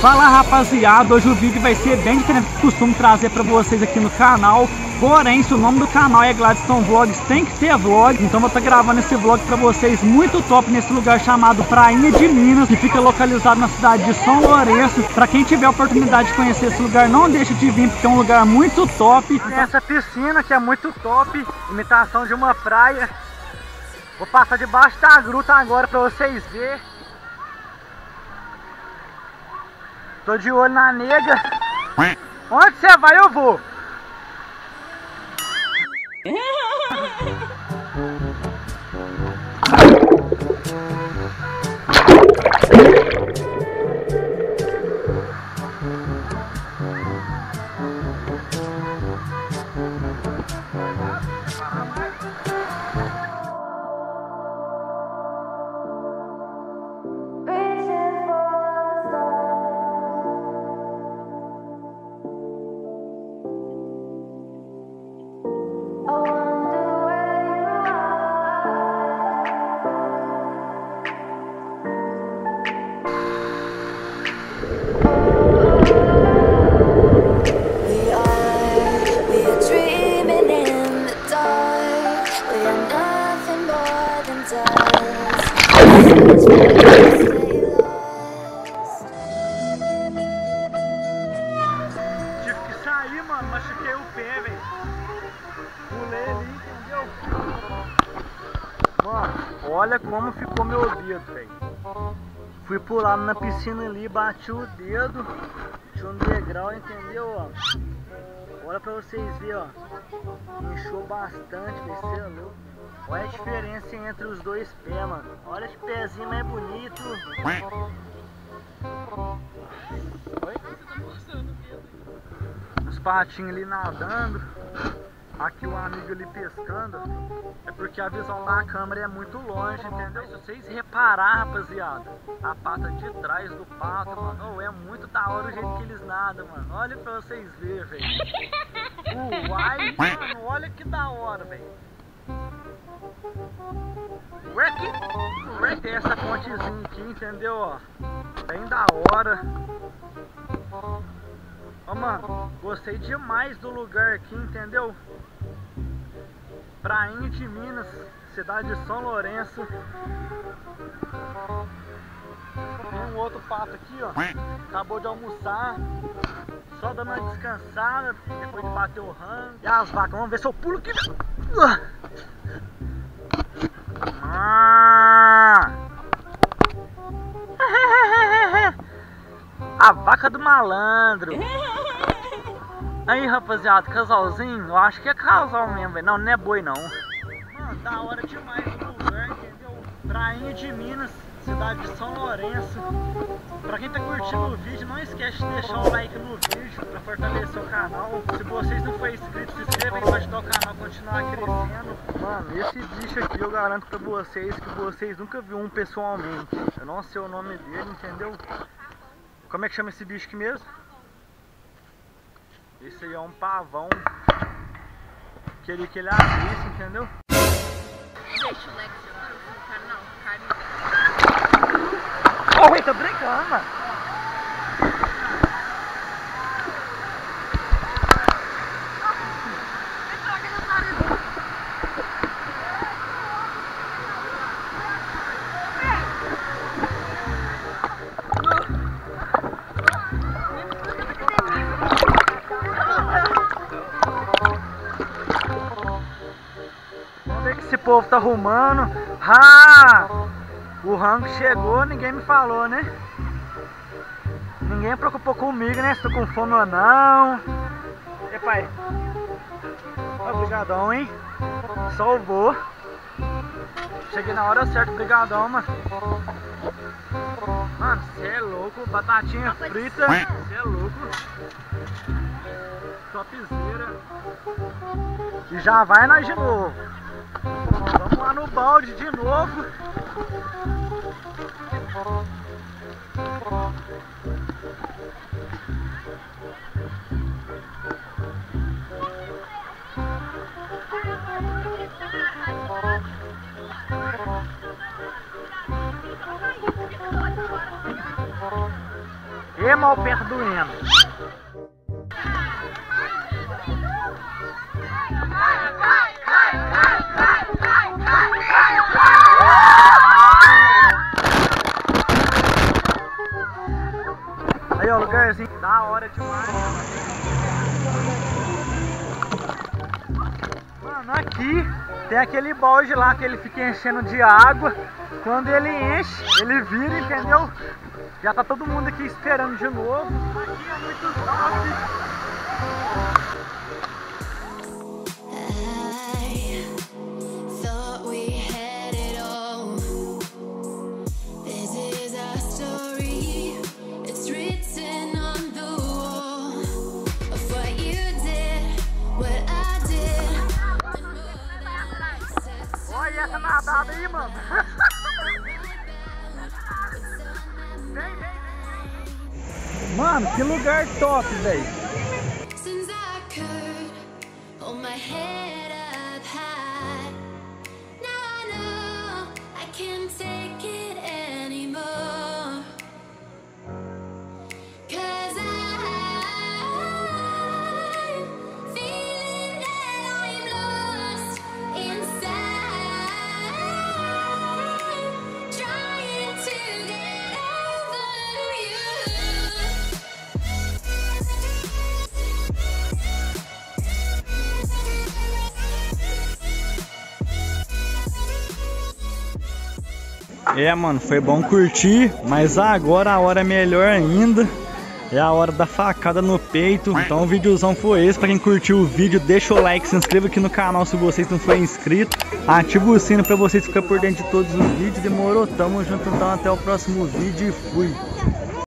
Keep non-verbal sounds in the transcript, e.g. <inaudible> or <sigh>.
Fala rapaziada, hoje o vídeo vai ser bem diferente do que costumo trazer pra vocês aqui no canal. Porém, se o nome do canal é Gladstone Vlogs, tem que ter vlog. Então vou estar tá gravando esse vlog pra vocês muito top nesse lugar chamado Prainha de Minas Que fica localizado na cidade de São Lourenço. Pra quem tiver a oportunidade de conhecer esse lugar, não deixe de vir porque é um lugar muito top. Tem essa piscina que é muito top, imitação de uma praia. Vou passar debaixo da gruta agora pra vocês verem Tô de olho na nega. Onde você vai, eu vou. <laughs> Olha como ficou meu dedo, velho. Fui pular na piscina ali, bati o dedo, tinha um degrau, entendeu? Ó. Olha pra vocês verem, ó. Inchou bastante, louco. Olha a diferença entre os dois pés, mano. Olha esse pezinho mais bonito. Oi? Os patinhos ali nadando. Aqui o amigo ali pescando. É porque a visão da câmera é muito longe, entendeu? Se vocês reparar, rapaziada, a pata de trás do pato, mano, é muito da hora o jeito que eles nadam, mano. Olha pra vocês verem, velho. Uai, mano, olha que da hora, velho. Ué, que... Ué, tem essa pontezinha aqui, entendeu, ó. Bem da hora. Ó, mano, gostei demais do lugar aqui, entendeu? Prainha de Minas, cidade de São Lourenço. Tem um outro pato aqui, ó. Acabou de almoçar. Só dando uma descansada, depois de bater o rango. E as vacas, vamos ver se eu pulo aqui. Ah! <laughs> A vaca do malandro. Aí, rapaziada, casalzinho, eu acho que é casal mesmo, velho. Não, não é boi, não. Mano, da hora demais o lugar, entendeu? Prainha de Minas, cidade de São Lourenço. Pra quem tá curtindo o vídeo, não esquece de deixar o like no vídeo pra fortalecer o canal. Se vocês não forem inscritos, se inscreva aí pra ajudar o canal a continuar crescendo. Mano, esse bicho aqui eu garanto pra vocês que vocês nunca viram um pessoalmente. Eu não sei o nome dele, entendeu? Como é que chama esse bicho aqui mesmo? Esse aí é um pavão. Aquele que ele assiste, entendeu? Deixa o Lex não, Oh, tá brincando, mano. povo tá arrumando. Ah! O rango chegou, ninguém me falou, né? Ninguém preocupou comigo, né? Se tô com fome ou não. E pai? Obrigadão, hein? Salvou. Cheguei na hora certa, obrigadão, mano. Mano, você é louco, batatinha frita, você é louco. Topzera. E já vai nós de novo. Vamos lá no balde de novo. Vê mal perto. Aí, ó, lugarzinho assim, da hora demais. Mano, aqui tem aquele balde lá que ele fica enchendo de água. Quando ele enche, ele vira, entendeu? Já tá todo mundo aqui esperando de novo. Aqui é muito top. I thought we had it Mano, que lugar top, velho. É, mano, foi bom curtir, mas agora a hora é melhor ainda. É a hora da facada no peito. Então o videozão foi esse. Pra quem curtiu o vídeo, deixa o like, se inscreva aqui no canal se vocês não forem inscritos. Ativa o sino pra vocês ficarem por dentro de todos os vídeos. Demorou, tamo junto então até o próximo vídeo e fui.